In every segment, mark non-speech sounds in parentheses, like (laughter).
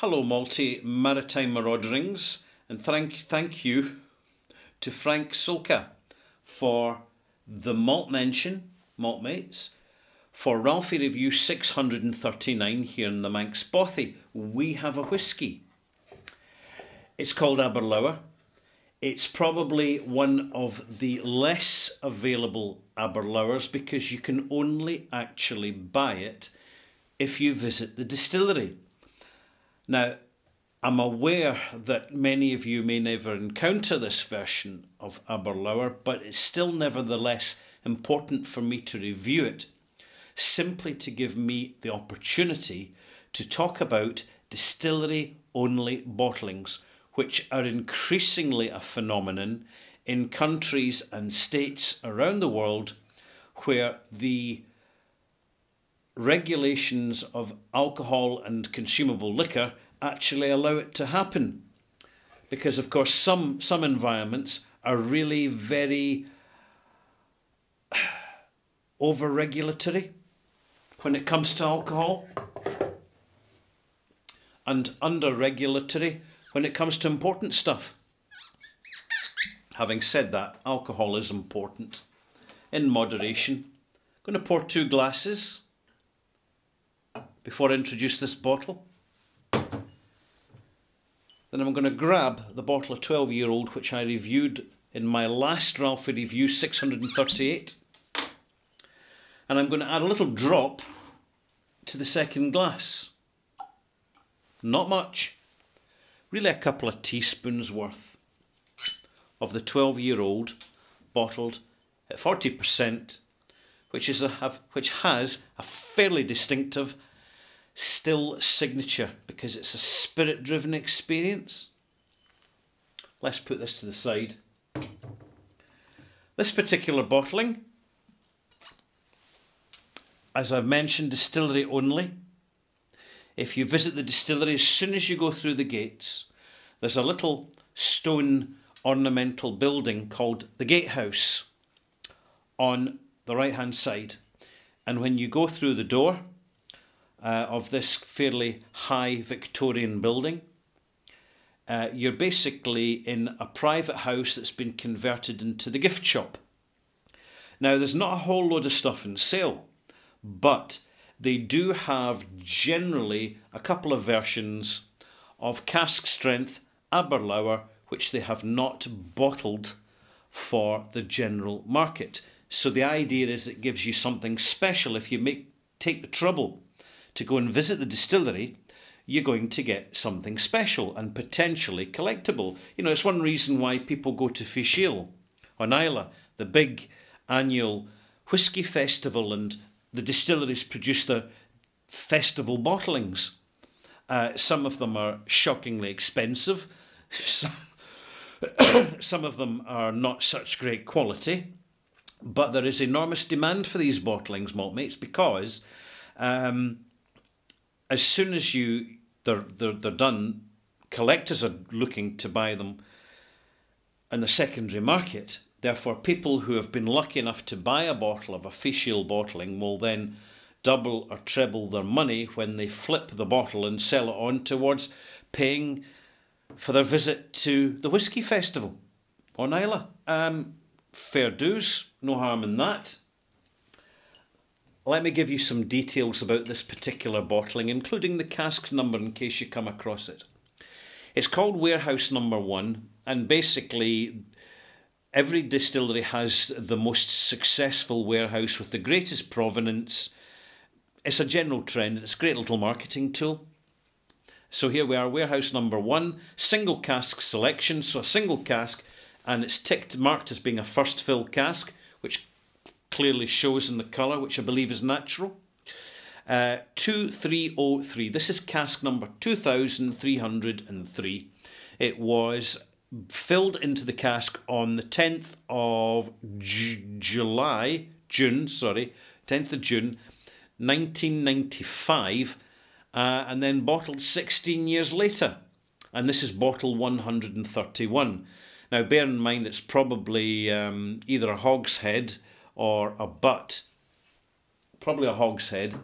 Hello, Multi Maritime Marauderings, and thank, thank you to Frank Sulka for the malt mention, malt mates, for Ralfy Review 639 here in the Manx Bothy. We have a whisky. It's called Aberlour. It's probably one of the less available Aberlours because you can only actually buy it if you visit the distillery. Now, I'm aware that many of you may never encounter this version of Aberlour, but it's still nevertheless important for me to review it, simply to give me the opportunity to talk about distillery only bottlings, which are increasingly a phenomenon in countries and states around the world where the regulations of alcohol and consumable liquor actually allow it to happen. Because, of course, some, some environments are really very (sighs) over regulatory when it comes to alcohol and under regulatory when it comes to important stuff. Having said that, alcohol is important in moderation. I'm going to pour two glasses before I introduce this bottle. Then I'm going to grab the bottle of 12 year old which I reviewed in my last Ralfy review 638 and I'm going to add a little drop to the second glass. Not much, really a couple of teaspoons worth of the 12 year old bottled at 40% which is a, which has a fairly distinctive still signature because it's a spirit driven experience. Let's put this to the side. This particular bottling, as I've mentioned, distillery only. If you visit the distillery, as soon as you go through the gates, there's a little stone ornamental building called the Gatehouse on the right hand side. And when you go through the door, uh, of this fairly high Victorian building. Uh, you're basically in a private house that's been converted into the gift shop. Now, there's not a whole load of stuff in sale, but they do have generally a couple of versions of cask strength Aberlour, which they have not bottled for the general market. So the idea is it gives you something special if you make take the trouble to go and visit the distillery, you're going to get something special and potentially collectible. You know, it's one reason why people go to Fèis Ìle on Islay, the big annual whisky festival, and the distilleries produce their festival bottlings. Uh, some of them are shockingly expensive. (coughs) some of them are not such great quality, but there is enormous demand for these bottlings, maltmates, because um, as soon as you they're, they're, they're done, collectors are looking to buy them in the secondary market. Therefore, people who have been lucky enough to buy a bottle of official bottling will then double or treble their money when they flip the bottle and sell it on towards paying for their visit to the Whisky Festival on Islay. Um, fair dues, no harm in that. Let me give you some details about this particular bottling, including the cask number in case you come across it. It's called Warehouse Number One, and basically, every distillery has the most successful warehouse with the greatest provenance. It's a general trend, it's a great little marketing tool. So here we are, warehouse number one, single cask selection, so a single cask, and it's ticked, marked as being a first fill cask, which clearly shows in the colour, which I believe is natural. Uh, 2303. This is cask number 2303. It was filled into the cask on the 10th of J July, June, sorry, 10th of June, 1995, uh, and then bottled 16 years later. And this is bottle 131. Now, bear in mind it's probably um, either a hogshead or a butt, probably a hogshead.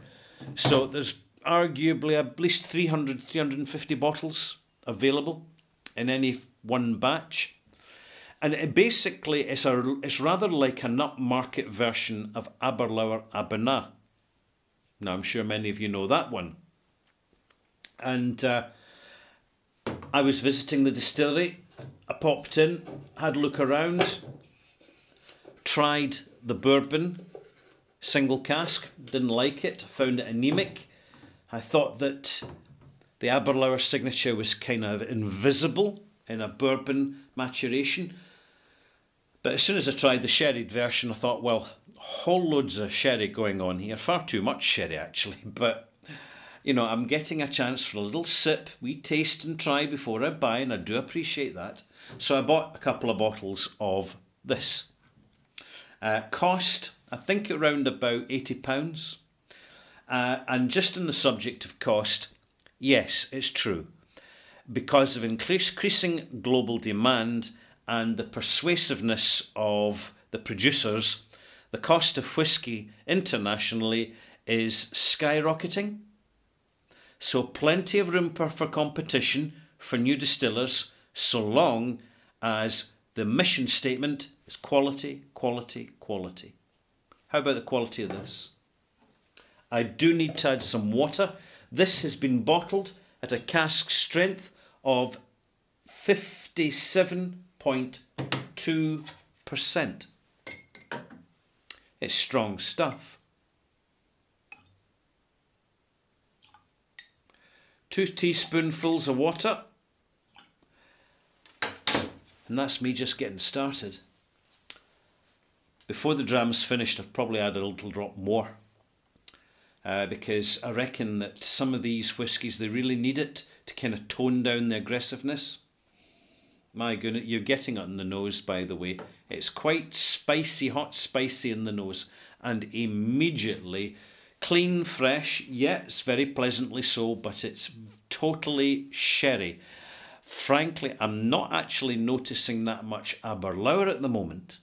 So there's arguably at least 300, 350 bottles available in any one batch. And it basically it's a it's rather like a nut market version of Aberlour A'bunadh. Now I'm sure many of you know that one. And uh, I was visiting the distillery. I popped in, had a look around, tried the bourbon single cask, didn't like it, found it anemic. I thought that the Aberlour signature was kind of invisible in a bourbon maturation. But as soon as I tried the sherried version, I thought, well, whole loads of sherry going on here. Far too much sherry, actually. (laughs) But, you know, I'm getting a chance for a little sip. We taste and try before I buy, and I do appreciate that. So I bought a couple of bottles of this. Uh, cost, I think around about £80. Uh, and just on the subject of cost, yes, it's true. Because of increasing global demand and the persuasiveness of the producers, the cost of whisky internationally is skyrocketing. So, plenty of room for competition for new distillers so long as the mission statement is quality, quality, quality. How about the quality of this? I do need to add some water. This has been bottled at a cask strength of 57.2%. It's strong stuff. Two teaspoonfuls of water. And that's me just getting started. Before the dram's finished, I've probably added a little drop more. Uh, because I reckon that some of these whiskies, they really need it to kind of tone down the aggressiveness. My goodness, you're getting it in the nose, by the way. It's quite spicy, hot, spicy in the nose, and immediately clean, fresh. Yeah, it's very pleasantly so, but it's totally sherry. Frankly, I'm not actually noticing that much Aberlour at the moment.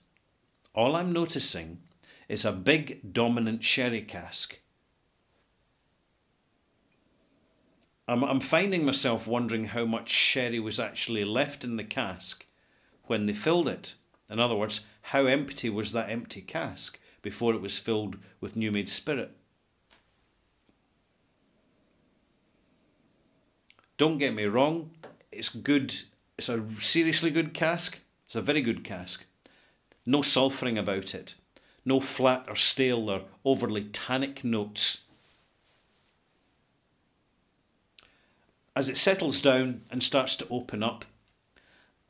All I'm noticing is a big dominant sherry cask. I'm, I'm finding myself wondering how much sherry was actually left in the cask when they filled it. In other words, how empty was that empty cask before it was filled with new made spirit? Don't get me wrong, it's good. It's a seriously good cask. It's a very good cask. No sulphuring about it. No flat or stale or overly tannic notes. As it settles down and starts to open up,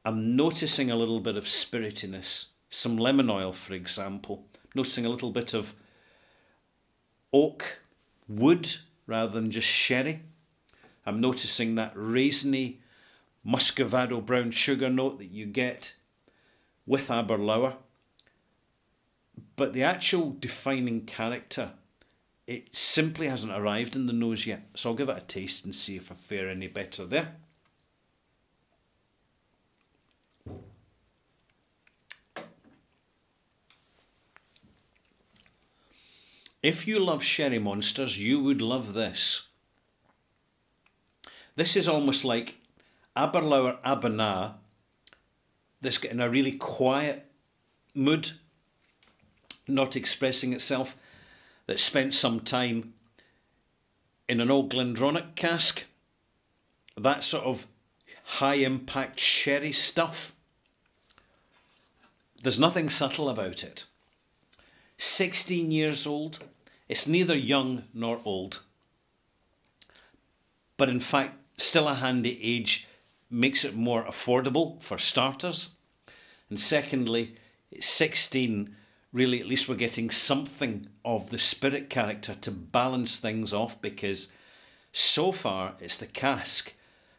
I'm noticing a little bit of spiritiness. Some lemon oil, for example. Noticing a little bit of oak, wood, rather than just sherry. I'm noticing that raisiny muscovado brown sugar note that you get with Aberlour. But the actual defining character, it simply hasn't arrived in the nose yet. So I'll give it a taste and see if I fare any better there. If you love sherry monsters, you would love this. This is almost like Aberlour A'bunadh that's getting a really quiet mood, not expressing itself, that spent some time in an old Glendronach cask. That sort of high impact sherry stuff. There's nothing subtle about it. 16 years old, it's neither young nor old. But in fact, still a handy age makes it more affordable for starters. And secondly, 16, really, at least we're getting something of the spirit character to balance things off because so far it's the cask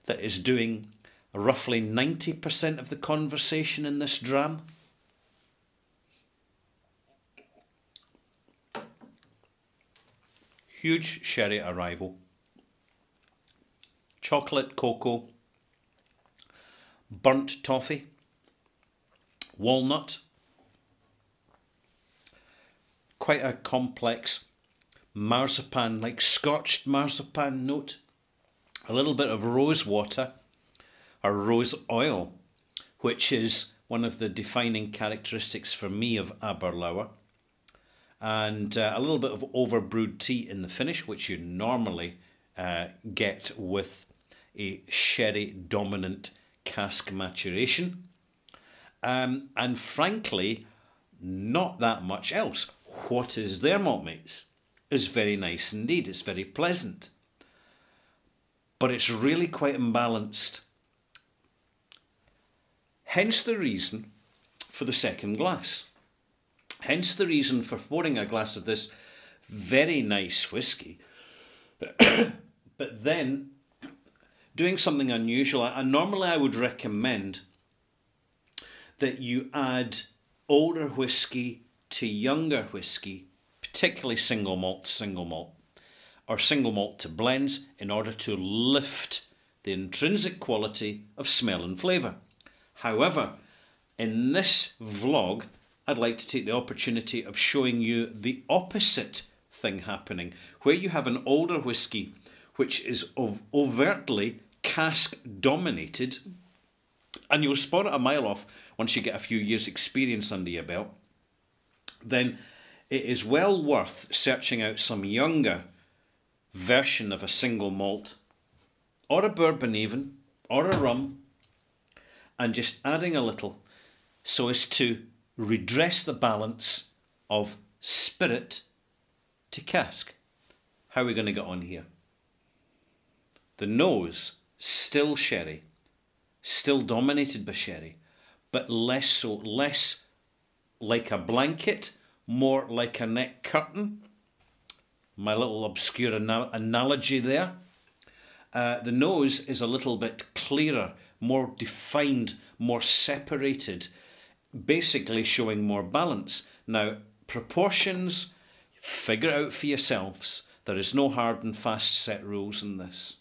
that is doing roughly 90% of the conversation in this dram. Huge sherry arrival. Chocolate, cocoa, burnt toffee, walnut. Quite a complex marzipan, like scorched marzipan note, a little bit of rose water or rose oil, which is one of the defining characteristics for me of Aberlour, and uh, a little bit of overbrewed tea in the finish, which you normally uh, get with a sherry dominant cask maturation. Um, and frankly, not that much else. What is there, maltmates? Is very nice indeed. It's very pleasant. But it's really quite imbalanced. Hence the reason for the second glass. Hence the reason for pouring a glass of this very nice whisky, (coughs) but then doing something unusual. And normally I would recommend that you add older whisky to younger whisky, particularly single malt to single malt, or single malt to blends, in order to lift the intrinsic quality of smell and flavour. However, in this vlog, I'd like to take the opportunity of showing you the opposite thing happening, where you have an older whisky which is overtly cask dominated, and you'll spot it a mile off once you get a few years' experience under your belt, then it is well worth searching out some younger version of a single malt, or a bourbon even, or a rum, and just adding a little so as to redress the balance of spirit to cask. How are we going to get on here? The nose, still sherry, still dominated by sherry, but less so, less like a blanket, more like a neck curtain. My little obscure ana analogy there. Uh, the nose is a little bit clearer, more defined, more separated, basically showing more balance. Now, proportions, figure out for yourselves. There is no hard and fast set rules in this.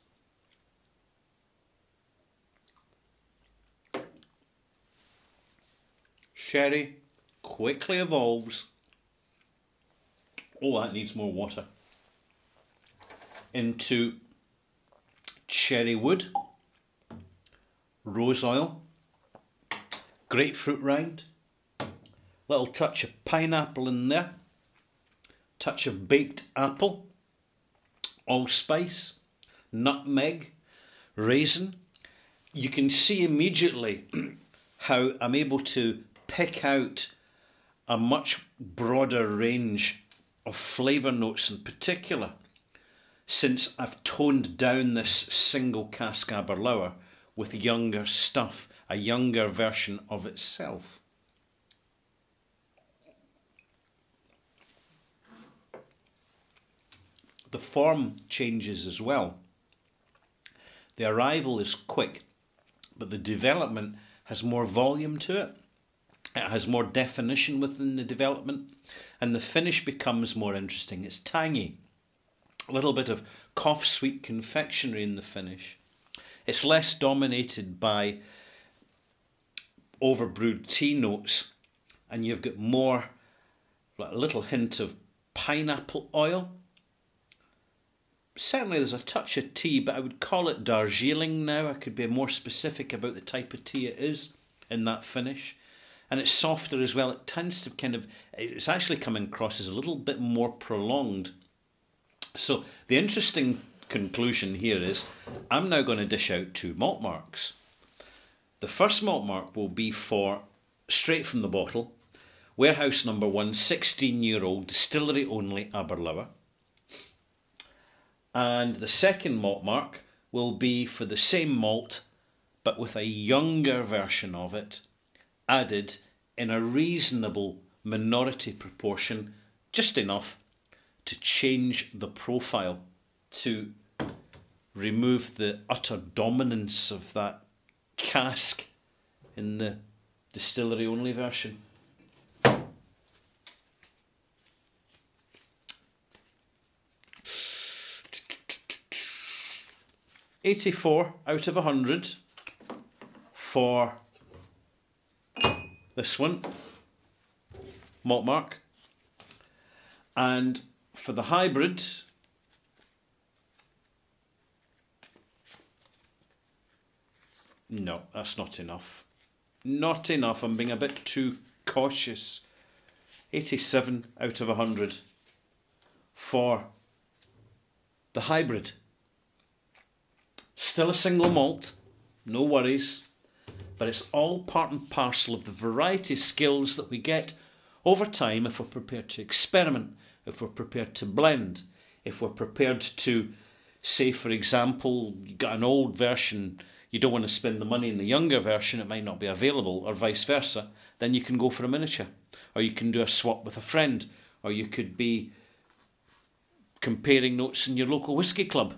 Sherry quickly evolves. Oh, that needs more water. Into cherry wood, rose oil, grapefruit rind, little touch of pineapple in there, touch of baked apple, allspice, nutmeg, raisin. You can see immediately (clears throat) how I'm able to pick out a much broader range of flavour notes in particular since I've toned down this single cask Aberlour with younger stuff, a younger version of itself. The form changes as well. The arrival is quick, but the development has more volume to it it has more definition within the development, and the finish becomes more interesting. It's tangy, a little bit of cough sweet confectionery in the finish. It's less dominated by overbrewed tea notes, and you've got more, like a little hint of pineapple oil. Certainly, there's a touch of tea, but I would call it Darjeeling now. I could be more specific about the type of tea it is in that finish and it's softer as well. It tends to kind of, it's actually coming across as a little bit more prolonged. So the interesting conclusion here is I'm now going to dish out two malt marks. The first malt mark will be for straight from the bottle, warehouse number one, 16 year old, distillery only Aberlour. And the second malt mark will be for the same malt, but with a younger version of it, added in a reasonable minority proportion, just enough to change the profile, to remove the utter dominance of that cask in the distillery only version. Eighty-four out of a hundred for this one, malt mark, and for the hybrid, no, that's not enough. Not enough. I'm being a bit too cautious. 87 out of 100 for the hybrid. Still a single malt, no worries, but it's all part and parcel of the variety of skills that we get over time if we're prepared to experiment, if we're prepared to blend, if we're prepared to say, for example, you got an old version, you don't want to spend the money in the younger version, it might not be available, or vice versa, then you can go for a miniature. Or you can do a swap with a friend, or you could be comparing notes in your local whisky club.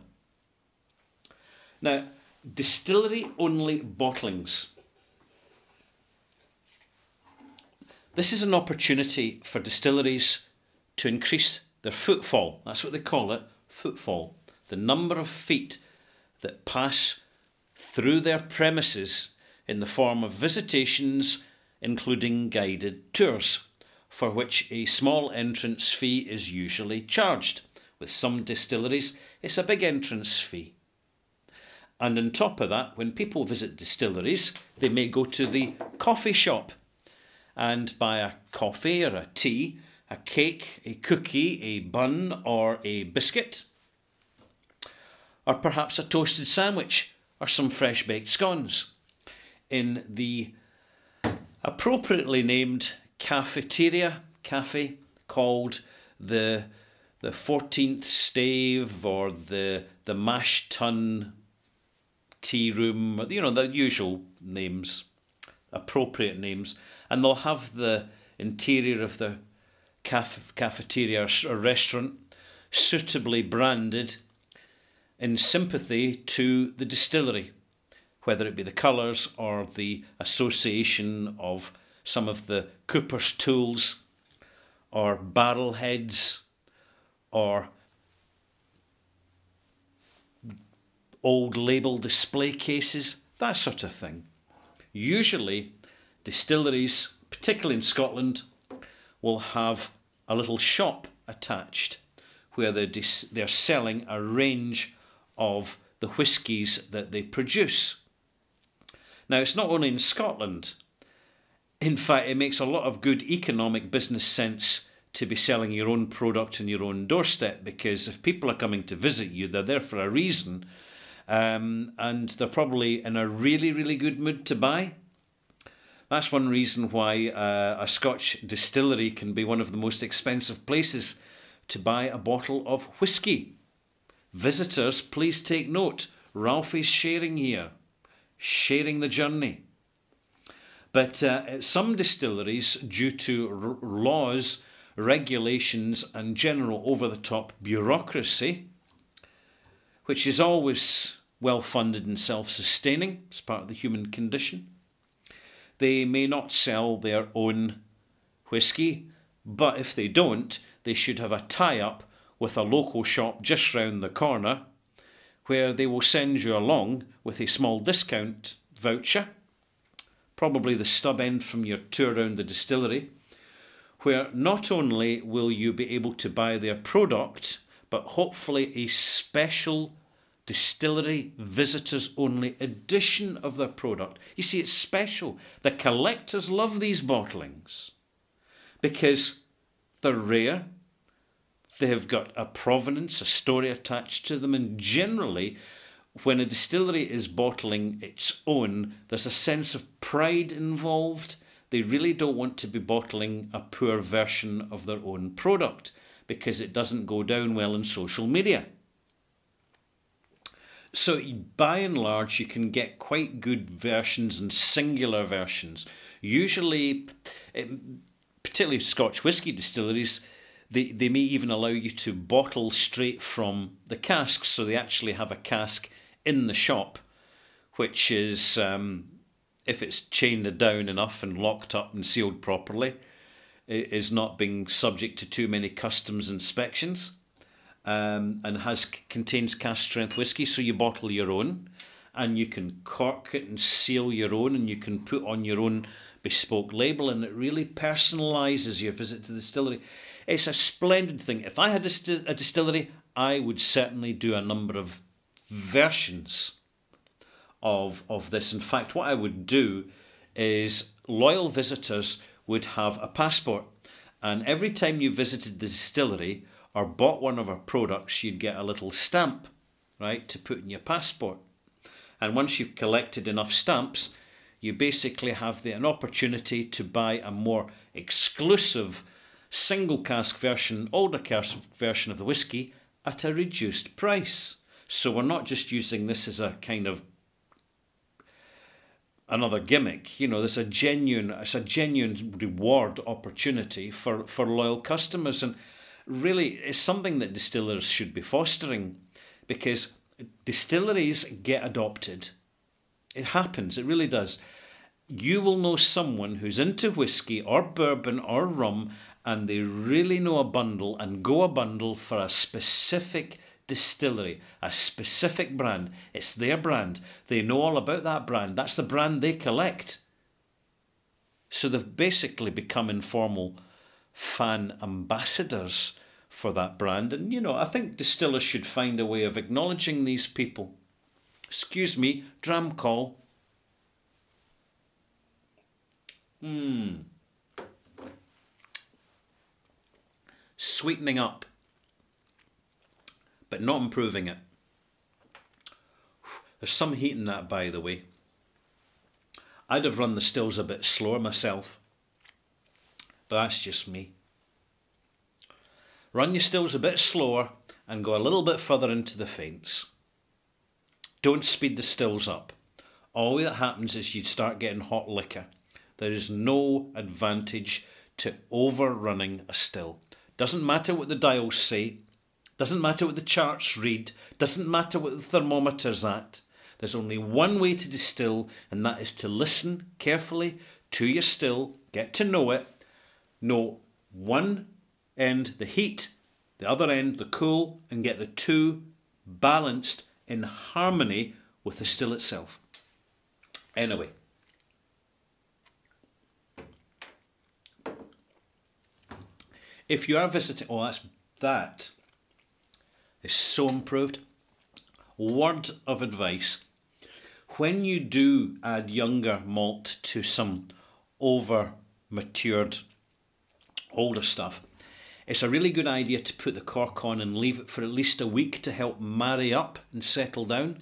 Now, distillery only bottlings. This is an opportunity for distilleries to increase their footfall. That's what they call it footfall. The number of feet that pass through their premises in the form of visitations, including guided tours, for which a small entrance fee is usually charged. With some distilleries, it's a big entrance fee. And on top of that, when people visit distilleries, they may go to the coffee shop and buy a coffee or a tea, a cake, a cookie, a bun, or a biscuit, or perhaps a toasted sandwich or some fresh baked scones. In the appropriately named cafeteria cafe called the the 14th stave or the the mash tun tea room you know the usual names appropriate names and they'll have the interior of the caf- cafeteria or restaurant suitably branded in sympathy to the distillery whether it be the colours or the association of some of the cooper's tools or barrel heads or old label display cases, that sort of thing. Usually, distilleries, particularly in Scotland, will have a little shop attached where they're, dis- they're selling a range of the whiskies that they produce. Now, it's not only in Scotland. In fact, it makes a lot of good economic business sense to be selling your own product on your own doorstep because if people are coming to visit you, they're there for a reason um, and they're probably in a really, really good mood to buy. That's one reason why uh, a Scotch distillery can be one of the most expensive places to buy a bottle of whisky. Visitors, please take note. Ralph is sharing here, sharing the journey. But uh, some distilleries, due to r- laws, regulations, and general over the top bureaucracy, which is always well funded and self sustaining, as part of the human condition. They may not sell their own whisky, but if they don't, they should have a tie up with a local shop just round the corner where they will send you along with a small discount voucher, probably the stub end from your tour around the distillery, where not only will you be able to buy their product, but hopefully a special distillery visitors only edition of their product. You see, it's special. The collectors love these bottlings because they're rare, they've got a provenance, a story attached to them, and generally, when a distillery is bottling its own, there's a sense of pride involved. They really don't want to be bottling a poor version of their own product because it doesn't go down well in social media. So, by and large, you can get quite good versions and singular versions. Usually, particularly Scotch whisky distilleries, they, they may even allow you to bottle straight from the cask. So, they actually have a cask in the shop, which is, um, if it's chained down enough and locked up and sealed properly, is not being subject to too many customs inspections um, and has contains cask strength whiskey. So you bottle your own, and you can cork it and seal your own, and you can put on your own bespoke label, and it really personalises your visit to the distillery. It's a splendid thing. If I had a, a distillery, I would certainly do a number of versions of of this. In fact, what I would do is loyal visitors would have a passport, and every time you visited the distillery or bought one of our products, you'd get a little stamp, right, to put in your passport. And once you've collected enough stamps, you basically have the, an opportunity to buy a more exclusive single cask version, older cask version of the whisky at a reduced price. So we're not just using this as a kind of another gimmick. You know, there's a genuine it's a genuine reward opportunity for, for loyal customers and really it's something that distillers should be fostering because distilleries get adopted. It happens, it really does. You will know someone who's into whiskey or bourbon or rum and they really know a bundle and go a bundle for a specific distillery, a specific brand. It's their brand. They know all about that brand. That's the brand they collect. So they've basically become informal fan ambassadors for that brand. And, you know, I think distillers should find a way of acknowledging these people. Excuse me, dram call. Hmm. Sweetening up but not improving it. There's some heat in that, by the way. I'd have run the stills a bit slower myself, that's just me. Run your stills a bit slower and go a little bit further into the feints. Don't speed the stills up. All that happens is you start getting hot liquor. There is no advantage to overrunning a still. Doesn't matter what the dials say, doesn't matter what the charts read, doesn't matter what the thermometer's at. There's only one way to distill, and that is to listen carefully to your still, get to know it, know one end the heat, the other end the cool, and get the two balanced in harmony with the still itself. Anyway. If you are visiting, oh, that's that is so improved. Word of advice when you do add younger malt to some over matured older stuff, it's a really good idea to put the cork on and leave it for at least a week to help marry up and settle down.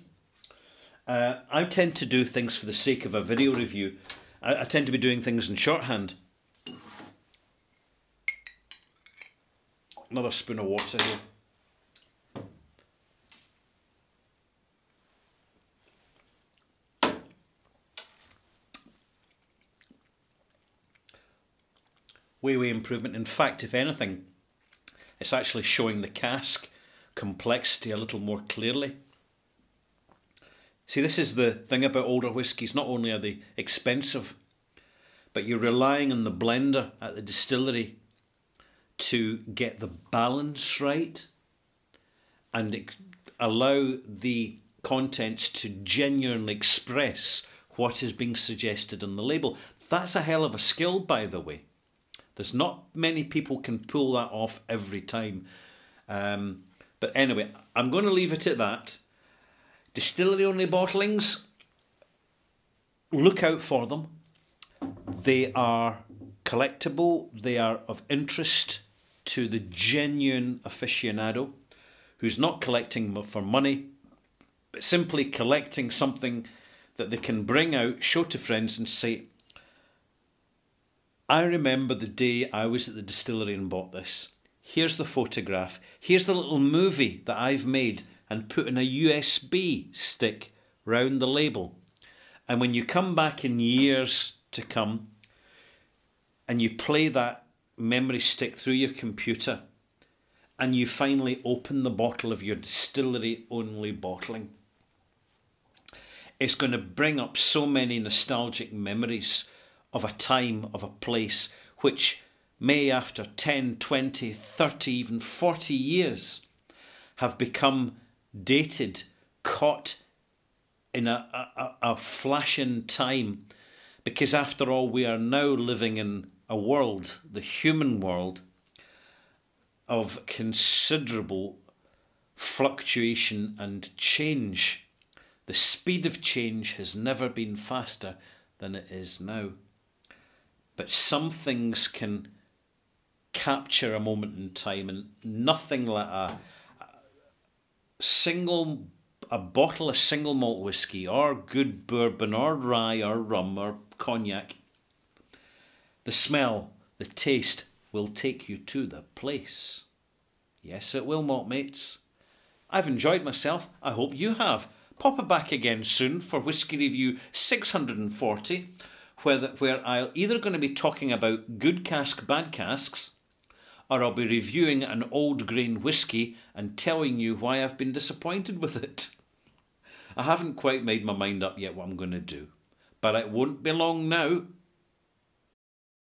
Uh, I tend to do things for the sake of a video review. I, I tend to be doing things in shorthand. Another spoon of water here. Way, way improvement. In fact, if anything, it's actually showing the cask complexity a little more clearly. See, this is the thing about older whiskies. Not only are they expensive, but you're relying on the blender at the distillery to get the balance right and allow the contents to genuinely express what is being suggested on the label. That's a hell of a skill, by the way. There's not many people can pull that off every time. Um, but anyway, I'm going to leave it at that. Distillery only bottlings, look out for them. They are collectible, they are of interest to the genuine aficionado who's not collecting for money, but simply collecting something that they can bring out, show to friends, and say, I remember the day I was at the distillery and bought this. Here's the photograph. Here's the little movie that I've made and put in a USB stick round the label. And when you come back in years to come and you play that memory stick through your computer and you finally open the bottle of your distillery only bottling, it's going to bring up so many nostalgic memories of a time, of a place, which may, after 10, 20, 30, even 40 years, have become dated, caught in a, a, a flash in time. Because after all, we are now living in a world, the human world, of considerable fluctuation and change. The speed of change has never been faster than it is now. But some things can capture a moment in time, and nothing like a, a single a bottle of single malt whiskey or good bourbon or rye or rum or cognac. The smell, the taste will take you to the place. Yes, it will, malt mates. I've enjoyed myself. I hope you have. Pop it back again soon for Whisky Review 640, where, where I'll either going to be talking about good cask, bad casks, or I'll be reviewing an old grain whisky and telling you why I've been disappointed with it. I haven't quite made my mind up yet what I'm going to do, but it won't be long now.